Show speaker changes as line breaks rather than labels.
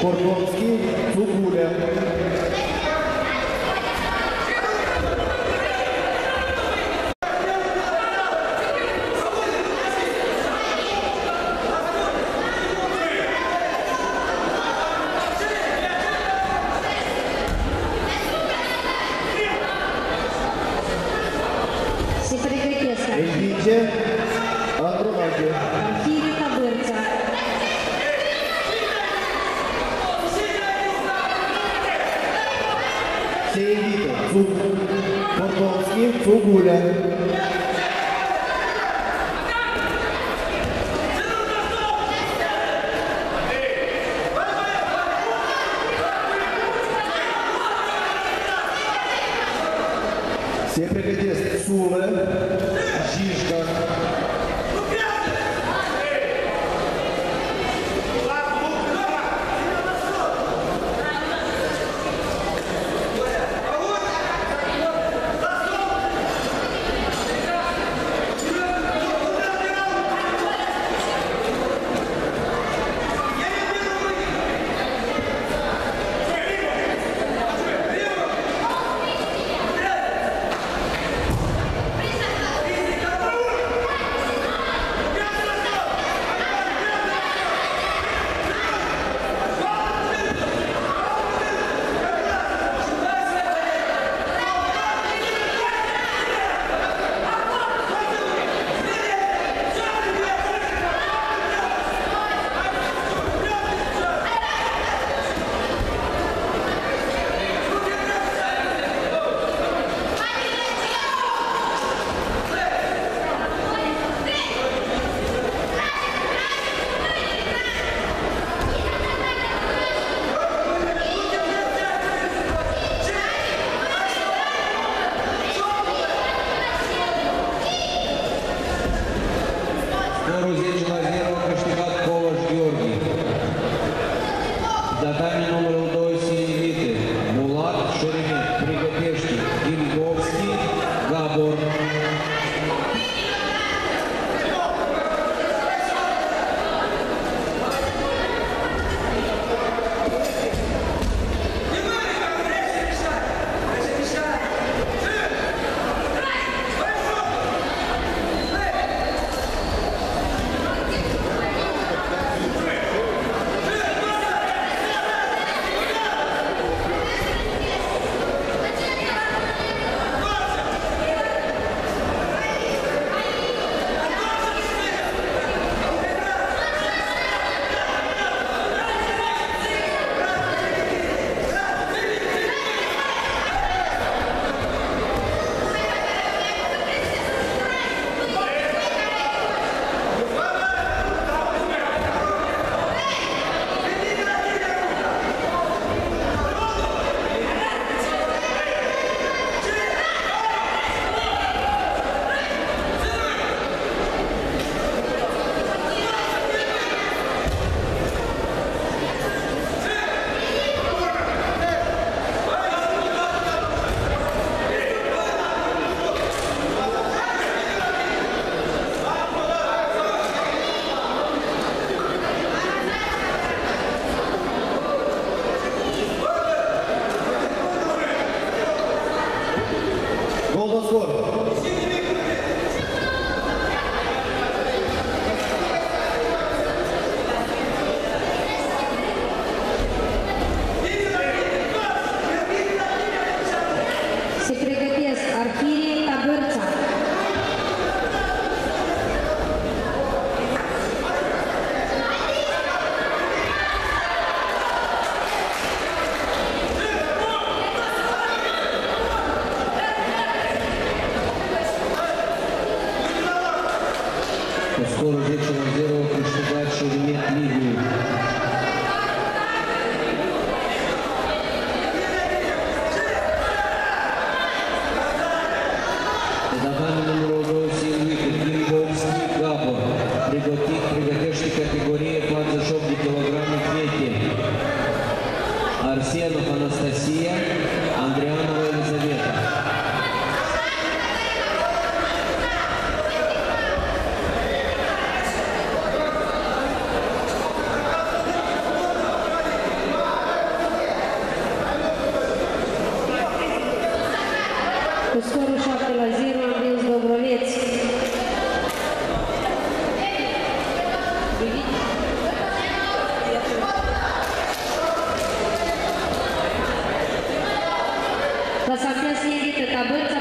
Подольский, Цугуля.
Сепрекатеса.
Сеевита, Цуг. Подольский, Цугуля. Сепрекатес, Суле, Жижка. 高め
の Aldous Ford.
Скоро зритель Лазерова Каштигат Шеремет Лигу. Татами номер 1 Синевиты. Ильговский. Габор. Приготовить. Приготевший категории платежов до килограмма трети. Арсенов Анастасия,
Cu scorul 7 la 0 am vins Dobroleț. Clasația Snieghită Tabărța